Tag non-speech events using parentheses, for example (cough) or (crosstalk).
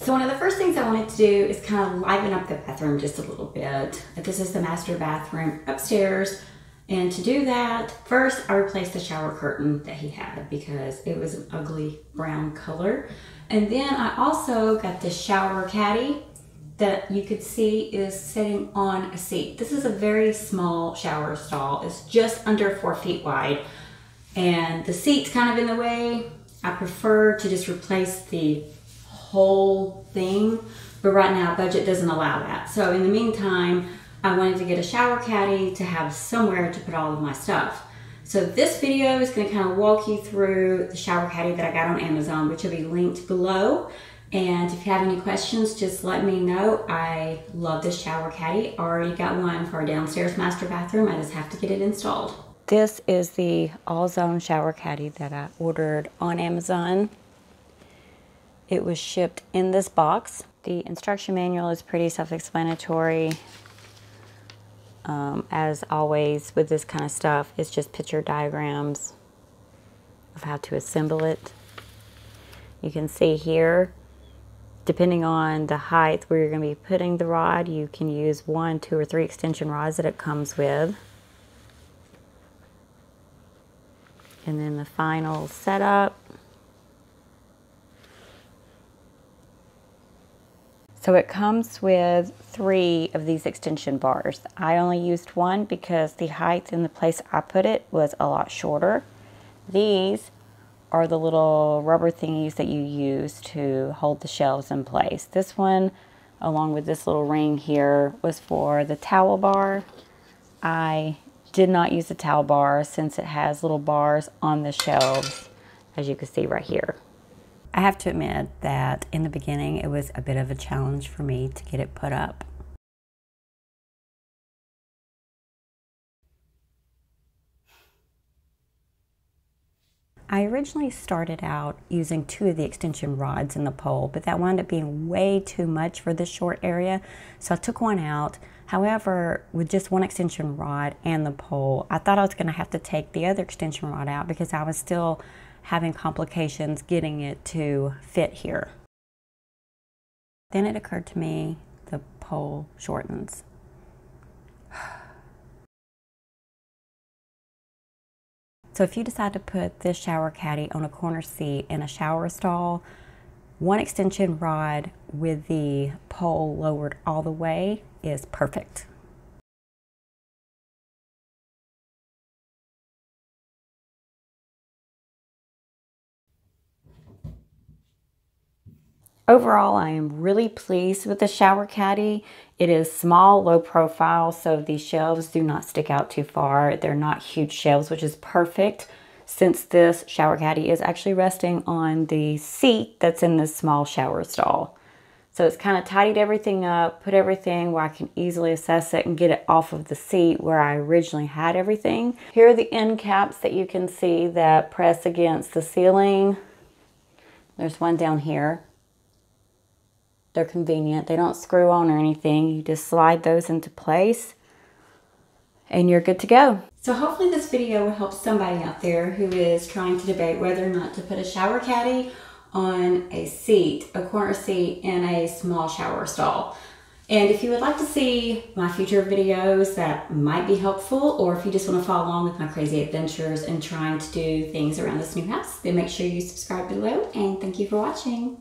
So one of the first things I wanted to do is kind of liven up the bathroom just a little bit. This is the master bathroom upstairs. And to do that, first I replaced the shower curtain that he had because it was an ugly brown color. And then I also got the shower caddy that you could see is sitting on a seat. This is a very small shower stall. It's just under four feet wide. And the seat's kind of in the way. I prefer to just replace the whole thing, but right now budget doesn't allow that. So in the meantime, I wanted to get a shower caddy to have somewhere to put all of my stuff. So this video is gonna kind of walk you through the shower caddy that I got on Amazon, which will be linked below. And if you have any questions, just let me know. I love this shower caddy. Already got one for our downstairs master bathroom. I just have to get it installed. This is the AllZone shower caddy that I ordered on Amazon. It was shipped in this box. The instruction manual is pretty self-explanatory. Um, as always with this kind of stuff, it's just picture diagrams of how to assemble it. You can see here, depending on the height where you're going to be putting the rod, you can use one, two, or three extension rods that it comes with. And then the final setup. So it comes with three of these extension bars. I only used one because the height in the place I put it was a lot shorter. These are the little rubber thingies that you use to hold the shelves in place. This one, along with this little ring here, was for the towel bar. I did not use the towel bar since it has little bars on the shelves, as you can see right here. I have to admit that in the beginning it was a bit of a challenge for me to get it put up. I originally started out using two of the extension rods in the pole, but that wound up being way too much for this short area, so I took one out. However, with just one extension rod and the pole, I thought I was going to have to take the other extension rod out because I was still having complications getting it to fit here. Then it occurred to me the pole shortens. (sighs) So if you decide to put this shower caddy on a corner seat in a shower stall, one extension rod with the pole lowered all the way is perfect. Overall, I am really pleased with the shower caddy. It is small, low profile, so the shelves do not stick out too far. They're not huge shelves, which is perfect since this shower caddy is actually resting on the seat that's in this small shower stall. So it's kind of tidied everything up, put everything where I can easily assess it and get it off of the seat where I originally had everything. Here are the end caps that you can see that press against the ceiling. There's one down here. They're convenient. They don't screw on or anything. You just slide those into place and you're good to go. So hopefully this video will help somebody out there who is trying to debate whether or not to put a shower caddy on a seat, a corner seat in a small shower stall. And if you would like to see my future videos that might be helpful, or if you just want to follow along with my crazy adventures and trying to do things around this new house, then make sure you subscribe below and thank you for watching.